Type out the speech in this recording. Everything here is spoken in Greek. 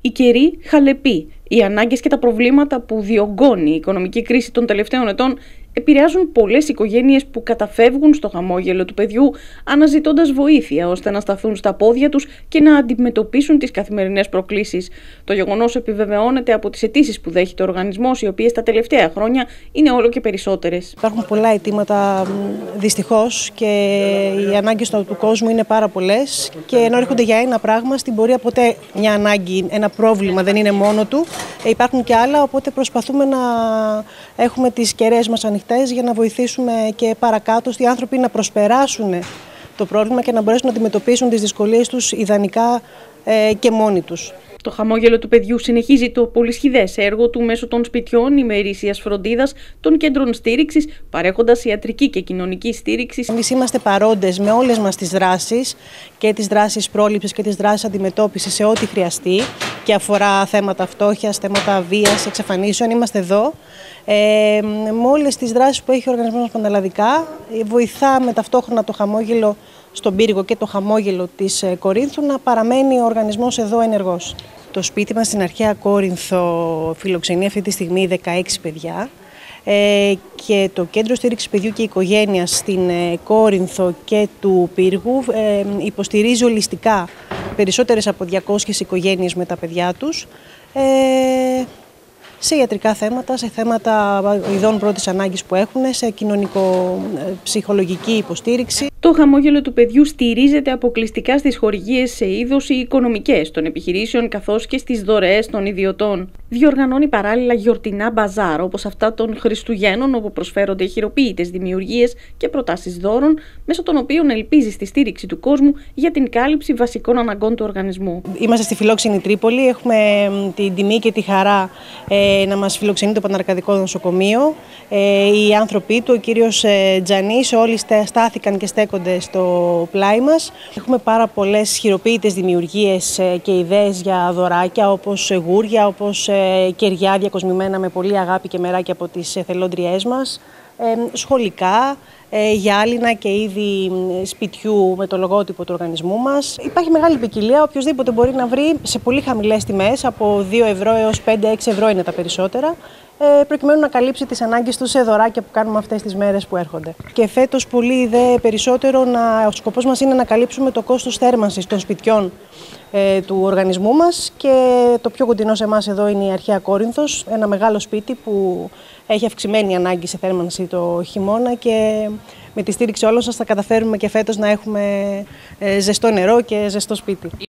Η καιρή χαλεπή. Οι ανάγκες και τα προβλήματα που διωγγώνει η οικονομική κρίση των τελευταίων ετών επηρεάζουν πολλές οικογένειες που καταφεύγουν στο χαμόγελο του παιδιού, αναζητώντας βοήθεια ώστε να σταθούν στα πόδια τους και να αντιμετωπίσουν τις καθημερινές προκλήσεις. Το γεγονός επιβεβαιώνεται από τις αιτήσεις που δέχεται ο οργανισμός, οι οποίες τα τελευταία χρόνια είναι όλο και περισσότερες. Υπάρχουν πολλά αιτήματα δυστυχώς και οι ανάγκες του κόσμου είναι πάρα πολλές. Και ενώ έρχονται για ένα πράγμα, στην πορεία ποτέ μια ανάγκη, ένα πρόβλημα δεν είναι μόνο του. Ε, υπάρχουν και άλλα, οπότε προσπαθούμε να έχουμε τις κεραίες μας ανοιχτές για να βοηθήσουμε και παρακάτω οι άνθρωποι να προσπεράσουν το πρόβλημα και να μπορέσουν να αντιμετωπίσουν τις δυσκολίες τους ιδανικά ε, και μόνοι τους. Το χαμόγελο του παιδιού συνεχίζει το πολυσχηδές έργο του μέσω των σπιτιών ημερήσιας φροντίδας, των κέντρων στήριξης, παρέχοντας ιατρική και κοινωνική στήριξη. Εμείς είμαστε παρόντες με όλες μας τις δράσεις και τις δράσεις πρόληψης και τις δράσεις αντιμετώπισης σε ό,τι χρειαστεί και αφορά θέματα φτώχειας, θέματα βίας, εξαφανίσεων. Είμαστε εδώ. Ε, με όλες τις δράσεις που έχει ο οργανισμός πανελλαδικά, βοηθάμε ταυτόχρονα το χαμόγελο στον πύργο και το χαμόγελο της ε, Κορίνθου να παραμένει ο οργανισμός εδώ ενεργός. Το σπίτι μας στην αρχαία Κόρινθο φιλοξενεί αυτή τη στιγμή 16 παιδιά ε, και το Κέντρο Στήριξης Παιδιού και Οικογένειας στην ε, Κόρινθο και του Πύργου υποστηρίζει ολιστικά περισσότερες από 200 οικογένειες με τα παιδιά τους σε ιατρικά θέματα, σε θέματα ειδών πρώτης ανάγκης που έχουν, σε κοινωνικο-ψυχολογική υποστήριξη. Το χαμόγελο του παιδιού στηρίζεται αποκλειστικά στις χορηγίες σε είδος ή οικονομικές των επιχειρήσεων καθώς και στις δωρεές των ιδιωτών. Διοργανώνει παράλληλα γιορτινά μπαζάρ όπως αυτά των Χριστουγέννων όπου προσφέρονται χειροποίητες δημιουργίες και προτάσεις δώρων μέσω των οποίων ελπίζει στη στήριξη του κόσμου για την κάλυψη βασικών αναγκών του οργανισμού. Είμαστε στη φιλόξενη Τρίπολη, έχουμε την τιμή και τη χαρά ε, να μας φιλοξενεί το Παναρκαδικό Νοσοκομείο. Ε, οι άνθρωποι του, ο κύριος ε, Τζανής, όλοι στάθηκαν και στέκονται στέκονται στο πλάι μας. Έχουμε πάρα πολλές χειροποίητες δημιουργίες ε, και ιδέες για δωράκια όπως γούρια, όπως ε, κεριά διακοσμημένα με πολύ αγάπη και μεράκι από τις εθελόντριές μας, ε, σχολικά, γυάλινα και είδη σπιτιού με το λογότυπο του οργανισμού μας. Υπάρχει μεγάλη ποικιλία, οποιοδήποτε μπορεί να βρει σε πολύ χαμηλές τιμές, από 2 ευρώ έως 5-6 ευρώ είναι τα περισσότερα. Ε, προκειμένου να καλύψει τις ανάγκες τους σε δωράκια που κάνουμε αυτές τις μέρες που έρχονται. Και φέτος πολύ δε περισσότερο, να, ο σκοπός μας είναι να καλύψουμε το κόστος θέρμανσης των σπιτιών ε, του οργανισμού μας και το πιο κοντινό σε εμάς εδώ είναι η Αρχαία Κόρινθος, ένα μεγάλο σπίτι που έχει αυξημένη ανάγκη σε θέρμανση το χειμώνα και με τη στήριξη όλων σας θα καταφέρουμε και φέτος να έχουμε ε, ζεστό νερό και ζεστό σπίτι.